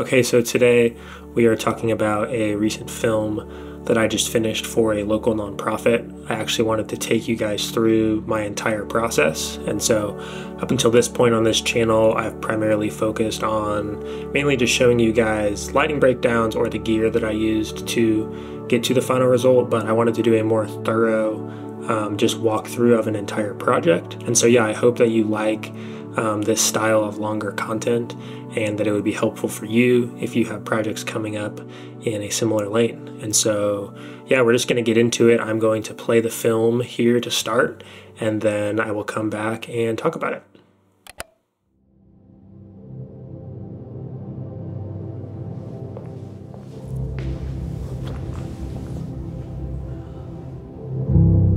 Okay, so today we are talking about a recent film that I just finished for a local nonprofit. I actually wanted to take you guys through my entire process. And so, up until this point on this channel, I've primarily focused on mainly just showing you guys lighting breakdowns or the gear that I used to get to the final result. But I wanted to do a more thorough um, just walkthrough of an entire project. And so, yeah, I hope that you like um, this style of longer content and that it would be helpful for you if you have projects coming up in a similar lane. And so, yeah, we're just going to get into it. I'm going to play the film here to start, and then I will come back and talk about it.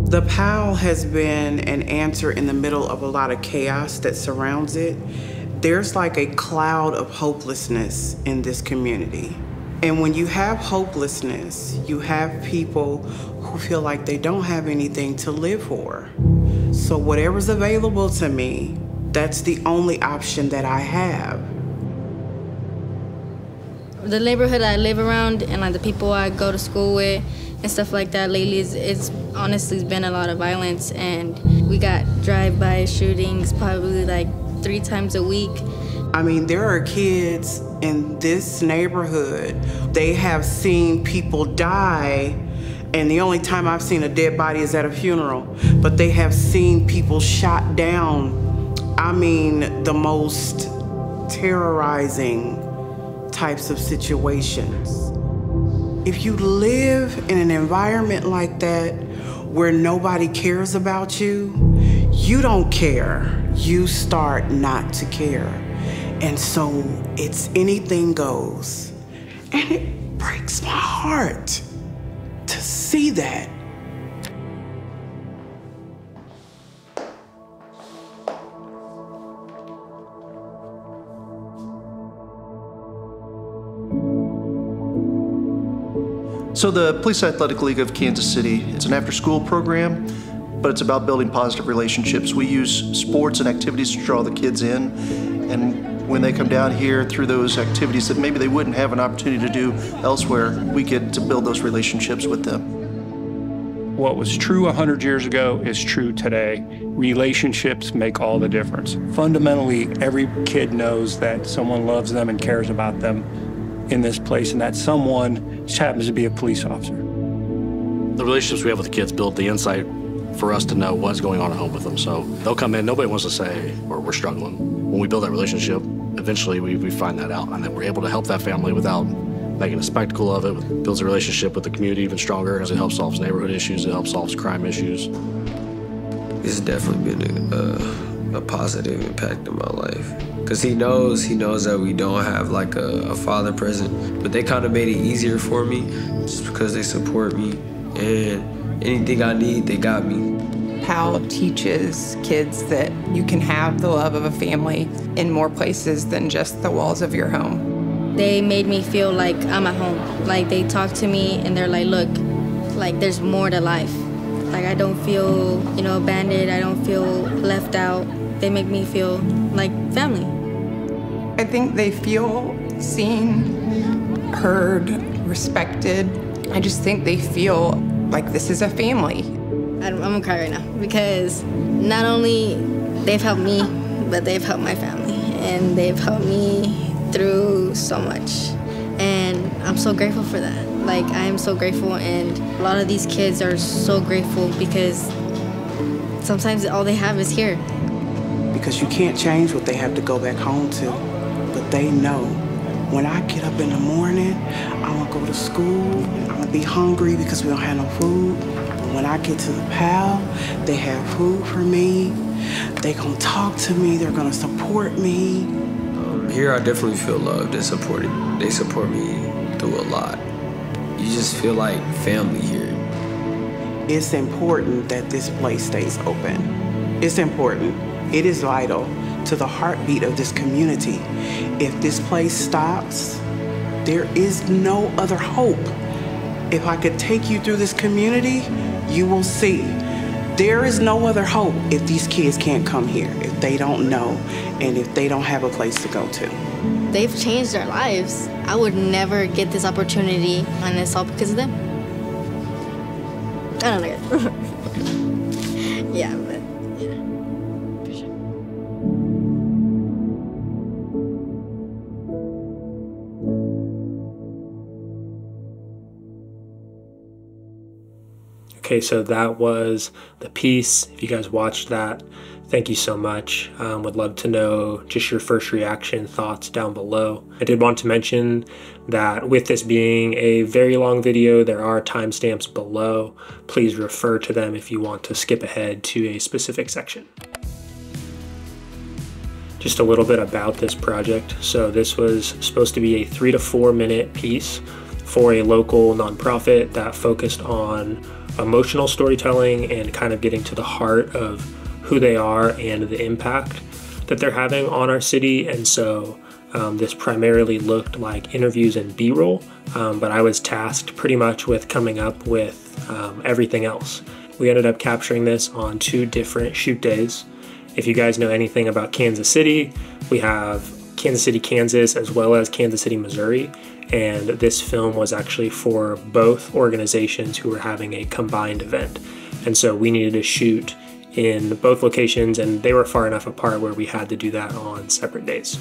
The PAL has been an answer in the middle of a lot of chaos that surrounds it. There's like a cloud of hopelessness in this community. And when you have hopelessness, you have people who feel like they don't have anything to live for. So whatever's available to me, that's the only option that I have. The neighborhood I live around and like the people I go to school with and stuff like that lately is it's honestly been a lot of violence and we got drive-by shootings probably like three times a week. I mean, there are kids in this neighborhood, they have seen people die and the only time I've seen a dead body is at a funeral, but they have seen people shot down. I mean, the most terrorizing types of situations. If you live in environment like that where nobody cares about you, you don't care. You start not to care. And so it's anything goes. And it breaks my heart to see that. So the Police Athletic League of Kansas City, it's an after-school program, but it's about building positive relationships. We use sports and activities to draw the kids in, and when they come down here through those activities that maybe they wouldn't have an opportunity to do elsewhere, we get to build those relationships with them. What was true 100 years ago is true today. Relationships make all the difference. Fundamentally, every kid knows that someone loves them and cares about them in this place, and that someone just happens to be a police officer. The relationships we have with the kids build the insight for us to know what's going on at home with them. So they'll come in, nobody wants to say, or we're struggling. When we build that relationship, eventually we, we find that out, and then we're able to help that family without making a spectacle of it. It builds a relationship with the community even stronger as it helps solve neighborhood issues, it helps solve crime issues. It's definitely been a, a, a positive impact in my life. Cause he knows, he knows that we don't have like a, a father present, but they kind of made it easier for me just because they support me and anything I need, they got me. PAL teaches kids that you can have the love of a family in more places than just the walls of your home. They made me feel like I'm at home. Like they talk to me and they're like, look, like there's more to life. Like I don't feel, you know, abandoned. I don't feel left out. They make me feel like family. I think they feel seen, heard, respected. I just think they feel like this is a family. I'm gonna cry right now because not only they've helped me, but they've helped my family and they've helped me through so much. And I'm so grateful for that. Like, I am so grateful, and a lot of these kids are so grateful because sometimes all they have is here. Because you can't change what they have to go back home to, but they know when I get up in the morning, I'm gonna go to school, I'm gonna be hungry because we don't have no food. But when I get to the PAL, they have food for me. They gonna talk to me, they're gonna support me. Um, here I definitely feel loved and supported. They support me through a lot. You just feel like family here. It's important that this place stays open. It's important. It is vital to the heartbeat of this community. If this place stops, there is no other hope. If I could take you through this community, you will see. There is no other hope if these kids can't come here, if they don't know, and if they don't have a place to go to. They've changed their lives. I would never get this opportunity, and it's all because of them. I don't know. yeah, but. Okay, so that was the piece. If you guys watched that, thank you so much. Um, would love to know just your first reaction, thoughts down below. I did want to mention that with this being a very long video, there are timestamps below. Please refer to them if you want to skip ahead to a specific section. Just a little bit about this project. So, this was supposed to be a three to four minute piece for a local nonprofit that focused on emotional storytelling and kind of getting to the heart of who they are and the impact that they're having on our city. And so um, this primarily looked like interviews and B roll, um, but I was tasked pretty much with coming up with um, everything else. We ended up capturing this on two different shoot days. If you guys know anything about Kansas City, we have Kansas City, Kansas, as well as Kansas City, Missouri. And this film was actually for both organizations who were having a combined event. And so we needed to shoot in both locations, and they were far enough apart where we had to do that on separate days.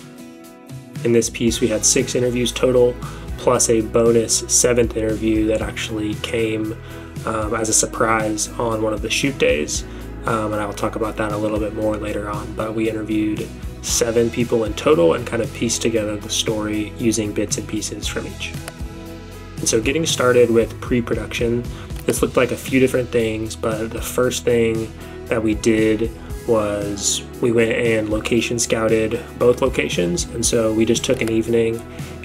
In this piece, we had six interviews total, plus a bonus seventh interview that actually came um, as a surprise on one of the shoot days. Um, and I will talk about that a little bit more later on. But we interviewed seven people in total and kind of pieced together the story using bits and pieces from each. And so, getting started with pre production, this looked like a few different things, but the first thing that we did was we went and location scouted both locations. And so, we just took an evening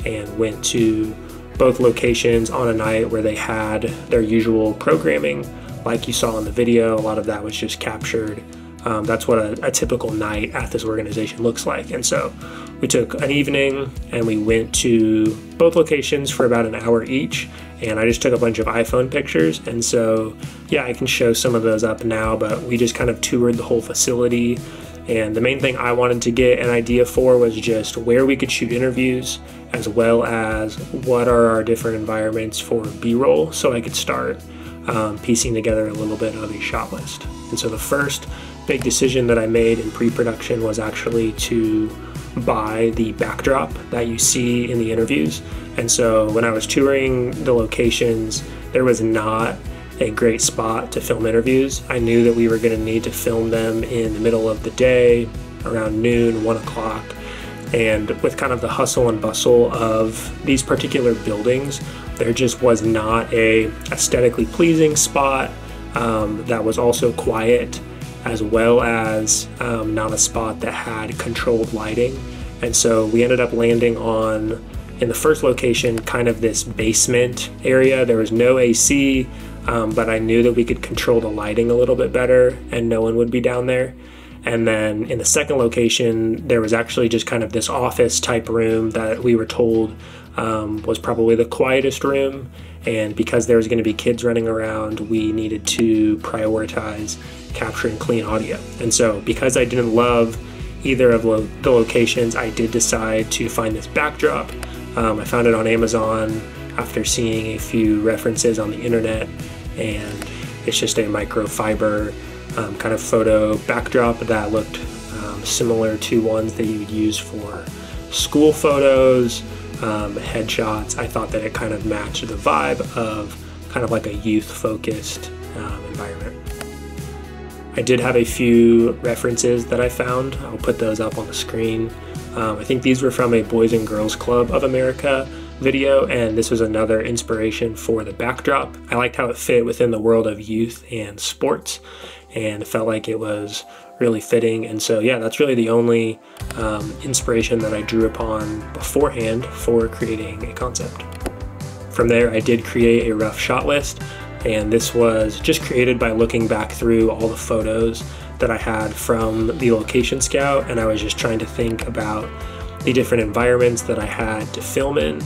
and went to both locations on a night where they had their usual programming. Like you saw in the video, a lot of that was just captured um, that's what a, a, typical night at this organization looks like. And so we took an evening and we went to both locations for about an hour each. And I just took a bunch of iPhone pictures. And so, yeah, I can show some of those up now, but we just kind of toured the whole facility. And the main thing I wanted to get an idea for was just where we could shoot interviews, as well as what are our different environments for B roll, so I could start um, piecing together a little bit of a shot list. And so the first big decision that I made in pre production was actually to buy the backdrop that you see in the interviews. And so when I was touring the locations, there was not a great spot to film interviews. I knew that we were going to need to film them in the middle of the day, around noon, one o'clock. And with kind of the hustle and bustle of these particular buildings, there just was not a aesthetically pleasing spot um, that was also quiet as well as um, not a spot that had controlled lighting. And so we ended up landing on, in the first location, kind of this basement area. There was no AC, um, but I knew that we could control the lighting a little bit better and no one would be down there. And then in the second location, there was actually just kind of this office type room that we were told um, was probably the quietest room. And because there was going to be kids running around, we needed to prioritize capturing clean audio. And so, because I didn't love either of lo- the locations, I did decide to find this backdrop. Um, I found it on Amazon after seeing a few references on the internet, and it's just a microfiber um, kind of photo backdrop that looked um, similar to ones that you would use for school photos, um, headshots. I thought that it kind of matched the vibe of kind of like a youth focused um, environment. I did have a few references that I found. I'll put those up on the screen. Um, I think these were from a Boys and Girls Club of America video, and this was another inspiration for the backdrop. I liked how it fit within the world of youth and sports, and felt like it was really fitting. And so, yeah, that's really the only um, inspiration that I drew upon beforehand for creating a concept. From there, I did create a rough shot list and this was just created by looking back through all the photos that I had from the location scout, and I was just trying to think about the different environments that I had to film in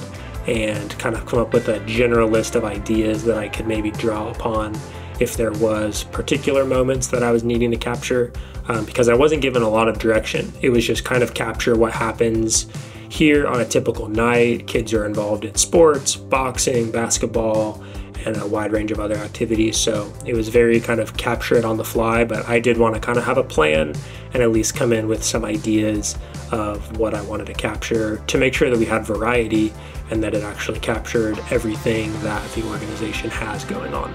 and kind of come up with a general list of ideas that I could maybe draw upon if there was particular moments that I was needing to capture um, because I wasn't given a lot of direction. It was just kind of capture what happens here on a typical night, kids are involved in sports, boxing, basketball, and a wide range of other activities. So it was very kind of capture it on the fly, but I did want to kind of have a plan and at least come in with some ideas of what I wanted to capture to make sure that we had variety and that it actually captured everything that the organization has going on.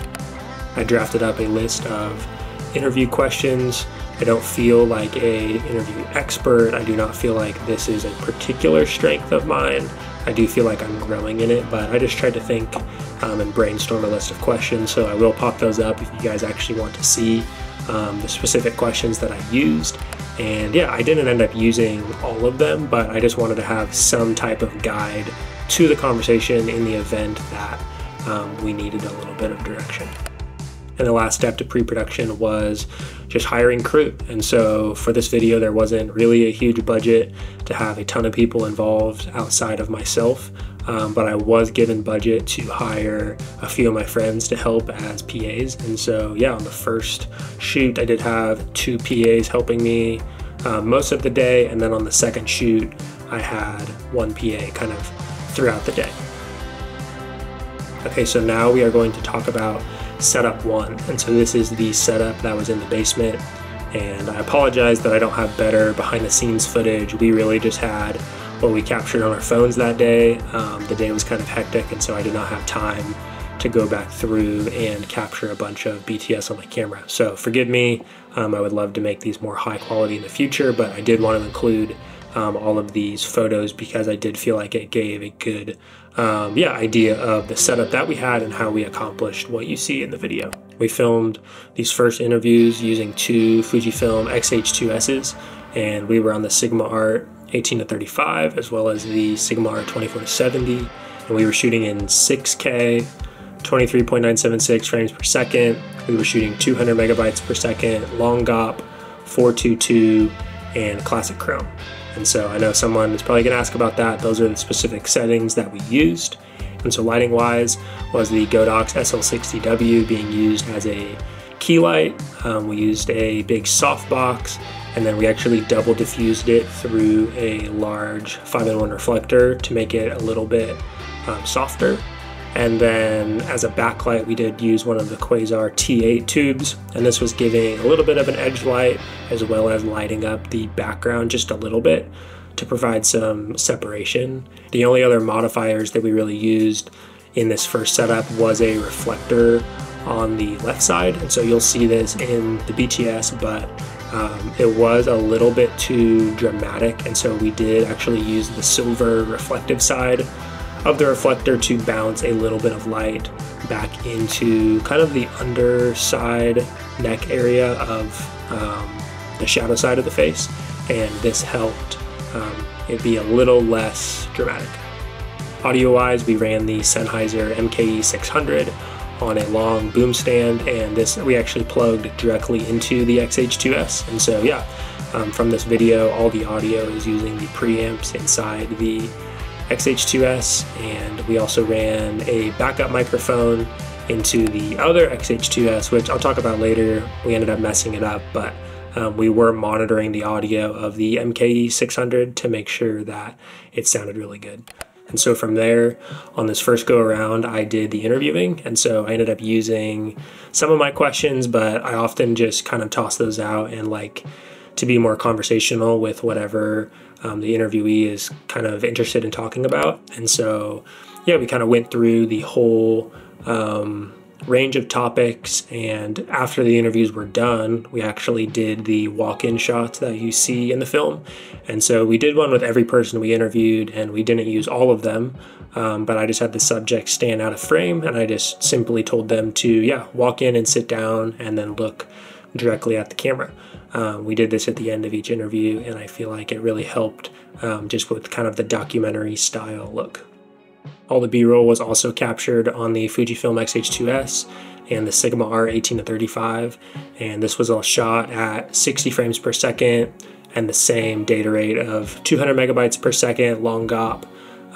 I drafted up a list of interview questions. I don't feel like a interview expert. I do not feel like this is a particular strength of mine. I do feel like I'm growing in it, but I just tried to think um, and brainstorm a list of questions. So I will pop those up if you guys actually want to see um, the specific questions that I used. And yeah, I didn't end up using all of them, but I just wanted to have some type of guide to the conversation in the event that um, we needed a little bit of direction. And the last step to pre-production was just hiring crew. And so for this video, there wasn't really a huge budget to have a ton of people involved outside of myself. Um, but I was given budget to hire a few of my friends to help as PAs. And so, yeah, on the first shoot, I did have two PAs helping me uh, most of the day. And then on the second shoot, I had one PA kind of throughout the day. Okay, so now we are going to talk about setup one. And so this is the setup that was in the basement. And I apologize that I don't have better behind the scenes footage. We really just had what we captured on our phones that day. Um, the day was kind of hectic, and so I did not have time to go back through and capture a bunch of BTS on my camera. So forgive me. Um, I would love to make these more high quality in the future, but I did want to include um, all of these photos because I did feel like it gave a good um, yeah, idea of the setup that we had and how we accomplished what you see in the video. We filmed these first interviews using two Fujifilm X-H2Ss and we were on the Sigma Art 18 to 35 as well as the Sigma Art 24 to 70 and we were shooting in 6K 23.976 frames per second. We were shooting 200 megabytes per second, long GOP, 422, and classic chrome. And so I know someone is probably going to ask about that. Those are the specific settings that we used. And so lighting wise was the Godox SL60W being used as a key light. Um, we used a big softbox and then we actually double diffused it through a large 5-in-1 reflector to make it a little bit um, softer. And then as a backlight, we did use one of the Quasar T8 tubes, and this was giving a little bit of an edge light as well as lighting up the background just a little bit to provide some separation. The only other modifiers that we really used in this first setup was a reflector on the left side, and so you'll see this in the BTS, but um, it was a little bit too dramatic, and so we did actually use the silver reflective side of the reflector to bounce a little bit of light back into kind of the underside neck area of um, the shadow side of the face and this helped um, it be a little less dramatic. Audio wise we ran the Sennheiser MKE 600 on a long boom stand and this we actually plugged directly into the XH2S and so yeah um, from this video all the audio is using the preamps inside the XH2S, and we also ran a backup microphone into the other XH2S, which I'll talk about later. We ended up messing it up, but um, we were monitoring the audio of the MKE 600 to make sure that it sounded really good. And so from there, on this first go around, I did the interviewing. And so I ended up using some of my questions, but I often just kind of toss those out and like to be more conversational with whatever um, the interviewee is kind of interested in talking about. And so, yeah, we kind of went through the whole um, range of topics. And after the interviews were done, we actually did the walk in shots that you see in the film. And so we did one with every person we interviewed, and we didn't use all of them. Um, but I just had the subject stand out of frame, and I just simply told them to, yeah, walk in and sit down and then look directly at the camera. Um, we did this at the end of each interview, and I feel like it really helped um, just with kind of the documentary style look. All the B-roll was also captured on the Fujifilm X-H2S and the Sigma Art 18 to 35, and this was all shot at 60 frames per second and the same data rate of 200 megabytes per second, long GOP,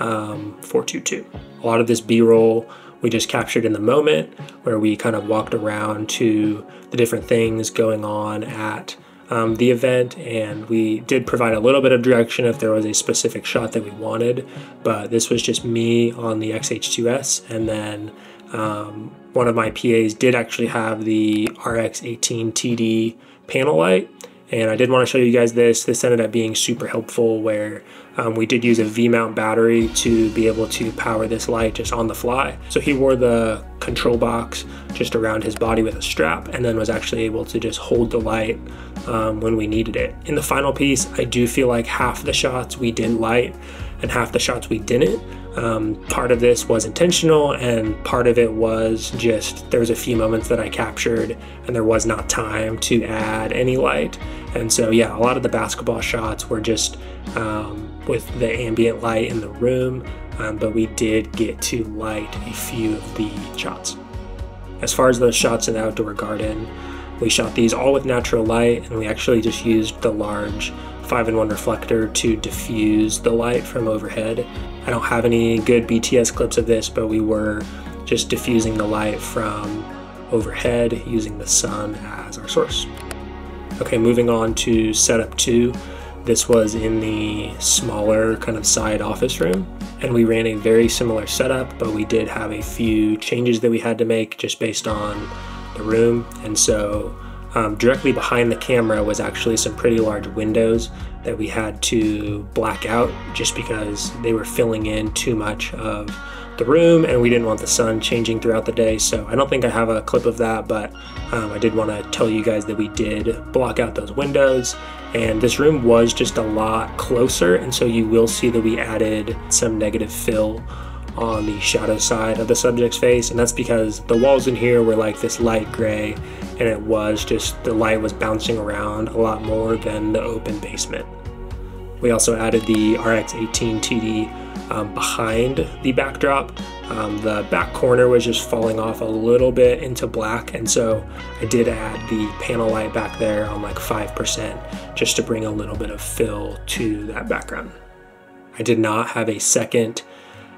um, 422. A lot of this B-roll we just captured in the moment where we kind of walked around to the different things going on at um, the event, and we did provide a little bit of direction if there was a specific shot that we wanted. But this was just me on the XH2S, and then um, one of my PAs did actually have the RX18 TD panel light. And I did want to show you guys this. This ended up being super helpful where um, we did use a V-mount battery to be able to power this light just on the fly. So he wore the control box just around his body with a strap and then was actually able to just hold the light um, when we needed it. In the final piece, I do feel like half the shots we did light and half the shots we didn't. Um, part of this was intentional and part of it was just there was a few moments that I captured and there was not time to add any light. And so yeah, a lot of the basketball shots were just um, with the ambient light in the room, um, but we did get to light a few of the shots. As far as those shots in the outdoor garden, we shot these all with natural light and we actually just used the large 5-in-1 reflector to diffuse the light from overhead. I don't have any good BTS clips of this, but we were just diffusing the light from overhead using the sun as our source. Okay, moving on to setup two. This was in the smaller kind of side office room and we ran a very similar setup, but we did have a few changes that we had to make just based on the room. And so um, directly behind the camera was actually some pretty large windows that we had to black out just because they were filling in too much of the room and we didn't want the sun changing throughout the day. So I don't think I have a clip of that, but um, I did want to tell you guys that we did block out those windows and this room was just a lot closer. And so you will see that we added some negative fill on the shadow side of the subject's face and that's because the walls in here were like this light gray and it was just the light was bouncing around a lot more than the open basement. We also added the RX18 TD um, behind the backdrop. Um, the back corner was just falling off a little bit into black and so I did add the panel light back there on like 5% just to bring a little bit of fill to that background. I did not have a second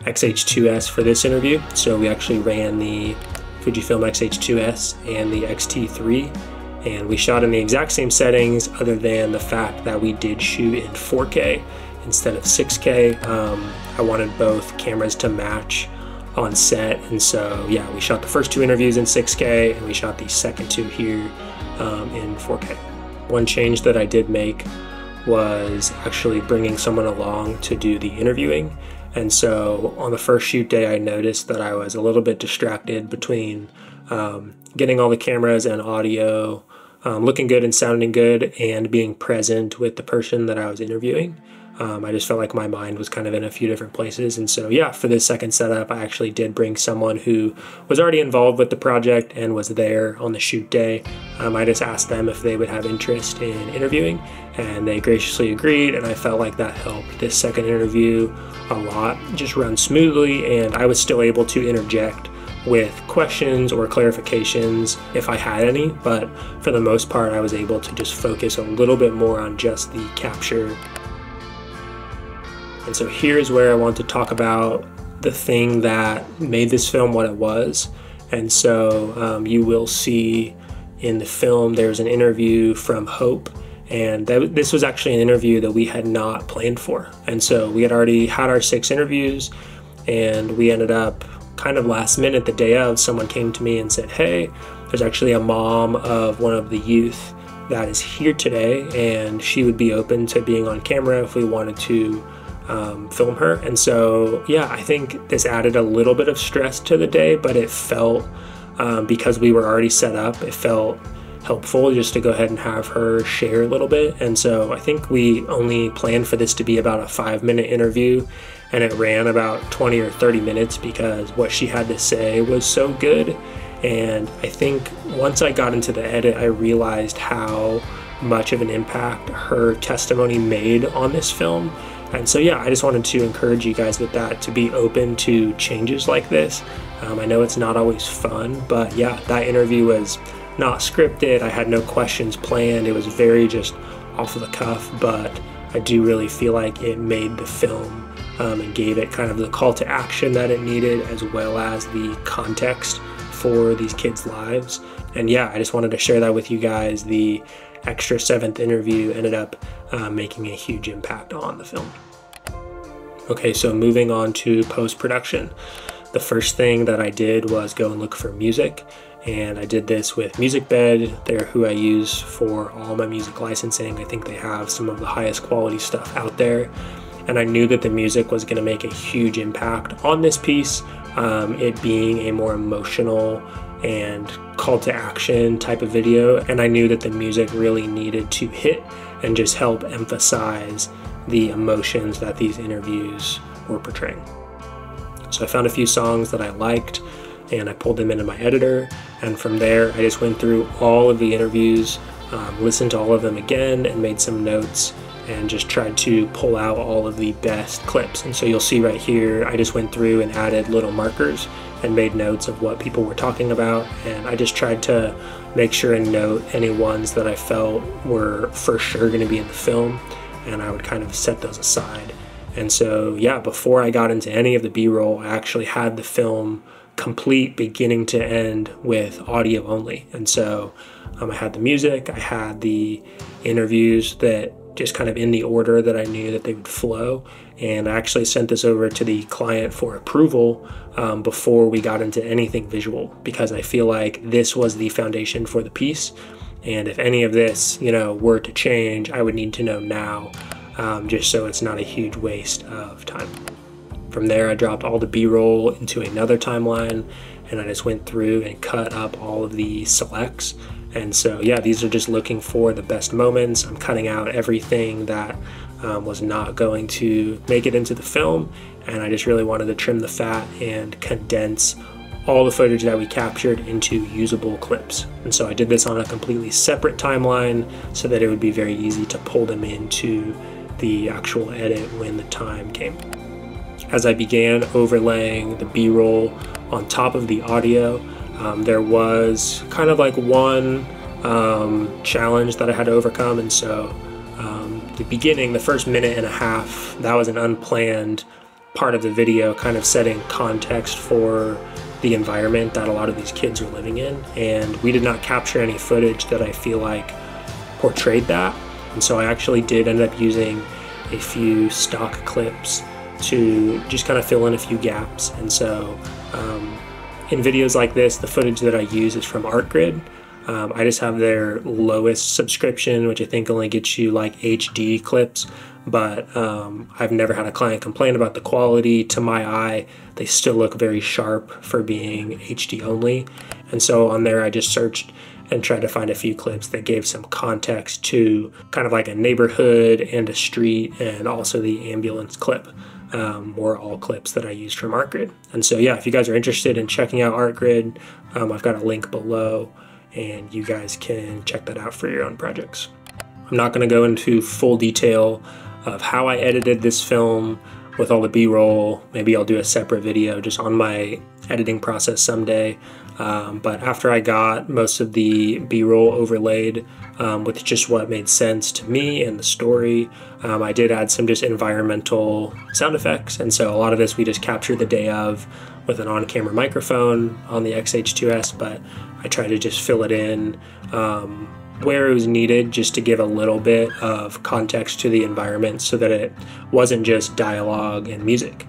XH2S for this interview. So we actually ran the Fujifilm X-H2S and the X-T3 and we shot in the exact same settings other than the fact that we did shoot in 4K instead of 6K. Um, I wanted both cameras to match on set and so yeah we shot the first two interviews in 6K and we shot the second two here um, in 4K. One change that I did make was actually bringing someone along to do the interviewing and so on the first shoot day, I noticed that I was a little bit distracted between um, getting all the cameras and audio um, looking good and sounding good and being present with the person that I was interviewing. Um, I just felt like my mind was kind of in a few different places. And so, yeah, for this second setup, I actually did bring someone who was already involved with the project and was there on the shoot day. Um, I just asked them if they would have interest in interviewing, and they graciously agreed. And I felt like that helped this second interview a lot, just run smoothly. And I was still able to interject with questions or clarifications if I had any, but for the most part, I was able to just focus a little bit more on just the capture and so here's where I want to talk about the thing that made this film what it was. And so um, you will see in the film there's an interview from Hope. And that, this was actually an interview that we had not planned for. And so we had already had our six interviews, and we ended up kind of last minute, the day of, someone came to me and said, Hey, there's actually a mom of one of the youth that is here today, and she would be open to being on camera if we wanted to um, film her. And so, yeah, I think this added a little bit of stress to the day, but it felt, um, because we were already set up, it felt helpful just to go ahead and have her share a little bit. And so I think we only planned for this to be about a five minute interview and it ran about 20 or 30 minutes because what she had to say was so good. And I think once I got into the edit, I realized how much of an impact her testimony made on this film and so, yeah, I just wanted to encourage you guys with that to be open to changes like this. Um, I know it's not always fun, but yeah, that interview was not scripted. I had no questions planned. It was very just off of the cuff, but I do really feel like it made the film um, and gave it kind of the call to action that it needed, as well as the context for these kids' lives. And yeah, I just wanted to share that with you guys. The extra seventh interview ended up uh, making a huge impact on the film. Okay, so moving on to post production. The first thing that I did was go and look for music, and I did this with MusicBed. They're who I use for all my music licensing. I think they have some of the highest quality stuff out there. And I knew that the music was going to make a huge impact on this piece, um, it being a more emotional and call to action type of video. And I knew that the music really needed to hit and just help emphasize the emotions that these interviews were portraying. So I found a few songs that I liked and I pulled them into my editor. And from there, I just went through all of the interviews, um, listened to all of them again, and made some notes and just tried to pull out all of the best clips. And so you'll see right here, I just went through and added little markers and made notes of what people were talking about. And I just tried to make sure and note any ones that I felt were for sure going to be in the film. And I would kind of set those aside. And so, yeah, before I got into any of the B roll, I actually had the film complete beginning to end with audio only. And so um, I had the music, I had the interviews that just kind of in the order that I knew that they would flow. And I actually sent this over to the client for approval um, before we got into anything visual because I feel like this was the foundation for the piece. And if any of this, you know, were to change, I would need to know now um, just so it's not a huge waste of time. From there, I dropped all the B-roll into another timeline and I just went through and cut up all of the selects and so, yeah, these are just looking for the best moments. I'm cutting out everything that um, was not going to make it into the film. And I just really wanted to trim the fat and condense all the footage that we captured into usable clips. And so I did this on a completely separate timeline so that it would be very easy to pull them into the actual edit when the time came. As I began overlaying the B-roll on top of the audio, um, there was kind of like one um, challenge that I had to overcome, and so um, the beginning, the first minute and a half, that was an unplanned part of the video, kind of setting context for the environment that a lot of these kids are living in. And we did not capture any footage that I feel like portrayed that. And so I actually did end up using a few stock clips to just kind of fill in a few gaps. And so um, in videos like this, the footage that I use is from ArtGrid. Um, I just have their lowest subscription, which I think only gets you like HD clips. But um, I've never had a client complain about the quality. To my eye, they still look very sharp for being HD only. And so on there, I just searched and tried to find a few clips that gave some context to kind of like a neighborhood and a street and also the ambulance clip um, were all clips that I used from ArtGrid. And so, yeah, if you guys are interested in checking out ArtGrid, um, I've got a link below and you guys can check that out for your own projects. I'm not going to go into full detail of how I edited this film with all the b-roll. Maybe I'll do a separate video just on my editing process someday. Um, but after I got most of the b-roll overlaid um, with just what made sense to me and the story, um, I did add some just environmental sound effects. And so a lot of this we just captured the day of with an on-camera microphone on the XH2S, but I tried to just fill it in um, where it was needed just to give a little bit of context to the environment so that it wasn't just dialogue and music.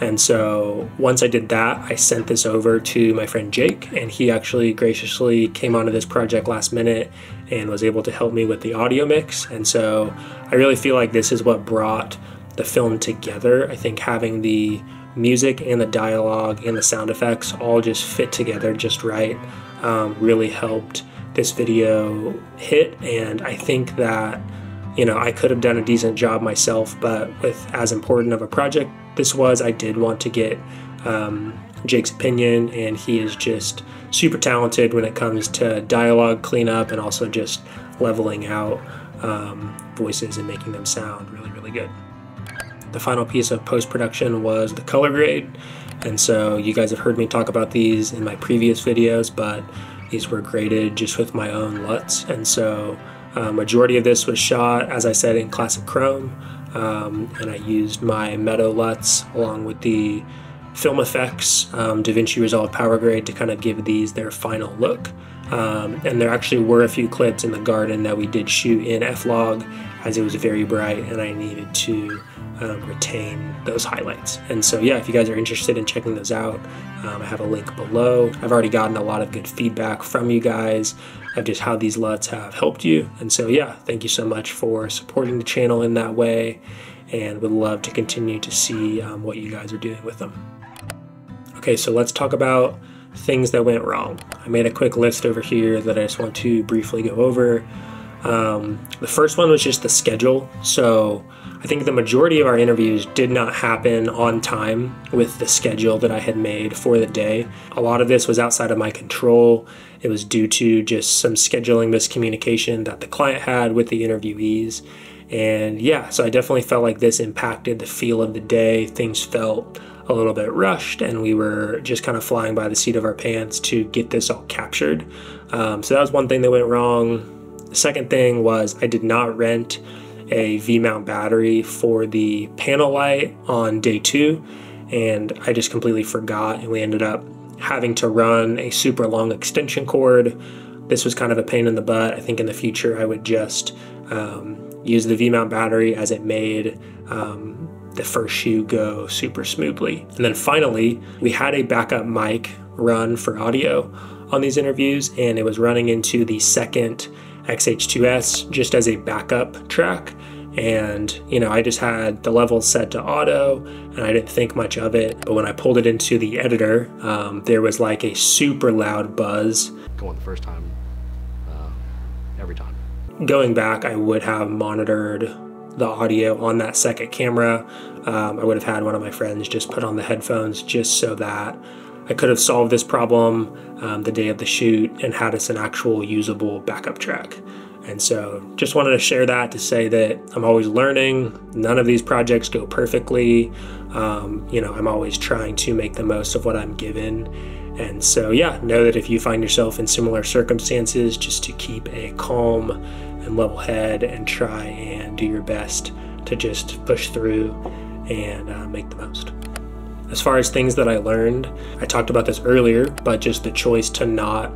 And so once I did that, I sent this over to my friend Jake, and he actually graciously came onto this project last minute and was able to help me with the audio mix. And so I really feel like this is what brought the film together. I think having the music and the dialogue and the sound effects all just fit together just right um, really helped this video hit. And I think that, you know, I could have done a decent job myself, but with as important of a project this was, I did want to get um, Jake's opinion, and he is just super talented when it comes to dialogue cleanup and also just leveling out um, voices and making them sound really, really good. The final piece of post production was the color grade. And so you guys have heard me talk about these in my previous videos, but these were graded just with my own LUTs. And so uh, majority of this was shot, as I said, in classic chrome. Um, and I used my Meadow LUTs along with the Film FX um, DaVinci Resolve Power Grade to kind of give these their final look. Um, and there actually were a few clips in the garden that we did shoot in F-Log as it was very bright and I needed to um, retain those highlights. And so, yeah, if you guys are interested in checking those out, um, I have a link below. I've already gotten a lot of good feedback from you guys of just how these LUTs have helped you. And so, yeah, thank you so much for supporting the channel in that way and would love to continue to see um, what you guys are doing with them. Okay, so let's talk about things that went wrong. I made a quick list over here that I just want to briefly go over. Um, the first one was just the schedule. So I think the majority of our interviews did not happen on time with the schedule that I had made for the day. A lot of this was outside of my control. It was due to just some scheduling miscommunication that the client had with the interviewees. And yeah, so I definitely felt like this impacted the feel of the day. Things felt a little bit rushed, and we were just kind of flying by the seat of our pants to get this all captured. Um, so that was one thing that went wrong. The second thing was I did not rent a V mount battery for the panel light on day two, and I just completely forgot, and we ended up having to run a super long extension cord. This was kind of a pain in the butt. I think in the future I would just um, use the V mount battery as it made um, the first shoe go super smoothly. And then finally, we had a backup mic run for audio on these interviews, and it was running into the second XH2S just as a backup track. And, you know, I just had the levels set to auto and I didn't think much of it. But when I pulled it into the editor, um, there was like a super loud buzz. Going the first time, uh, every time. Going back, I would have monitored the audio on that second camera. Um, I would have had one of my friends just put on the headphones just so that I could have solved this problem um, the day of the shoot and had us an actual usable backup track. And so just wanted to share that to say that I'm always learning. None of these projects go perfectly. Um, you know, I'm always trying to make the most of what I'm given. And so, yeah, know that if you find yourself in similar circumstances, just to keep a calm and level head and try and do your best to just push through and uh, make the most. As far as things that I learned, I talked about this earlier, but just the choice to not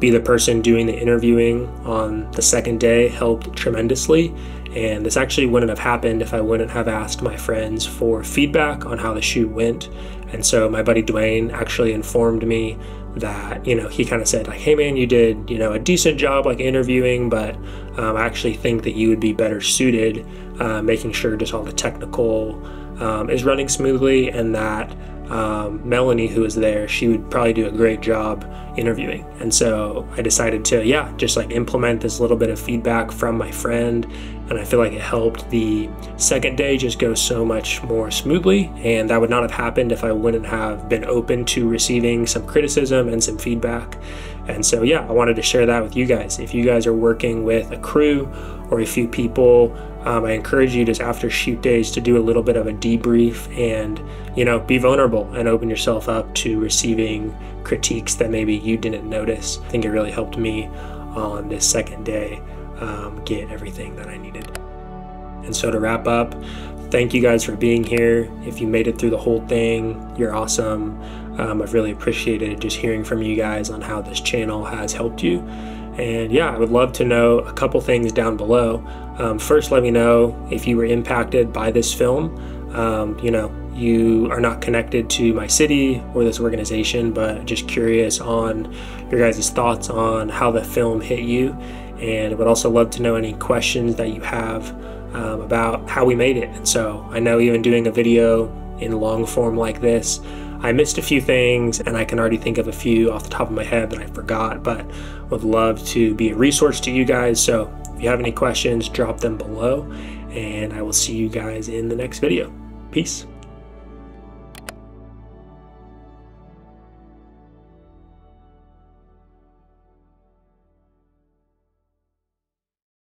be the person doing the interviewing on the second day helped tremendously. And this actually wouldn't have happened if I wouldn't have asked my friends for feedback on how the shoot went. And so my buddy Dwane actually informed me that, you know, he kind of said, like, hey man, you did, you know, a decent job like interviewing, but um, I actually think that you would be better suited uh, making sure just all the technical um, is running smoothly and that um, Melanie, who was there, she would probably do a great job interviewing. And so I decided to, yeah, just like implement this little bit of feedback from my friend. And I feel like it helped the second day just go so much more smoothly. And that would not have happened if I wouldn't have been open to receiving some criticism and some feedback. And so, yeah, I wanted to share that with you guys. If you guys are working with a crew or a few people um, I encourage you just after shoot days to do a little bit of a debrief and, you know, be vulnerable and open yourself up to receiving critiques that maybe you didn't notice. I think it really helped me on this second day um, get everything that I needed. And so to wrap up, thank you guys for being here. If you made it through the whole thing, you're awesome. Um, I've really appreciated just hearing from you guys on how this channel has helped you. And yeah, I would love to know a couple things down below. Um, first, let me know if you were impacted by this film. Um, you know, you are not connected to my city or this organization, but just curious on your guys' thoughts on how the film hit you. And would also love to know any questions that you have um, about how we made it. And so I know even doing a video in long form like this, I missed a few things and I can already think of a few off the top of my head that I forgot, but would love to be a resource to you guys. So if you have any questions, drop them below and I will see you guys in the next video. Peace.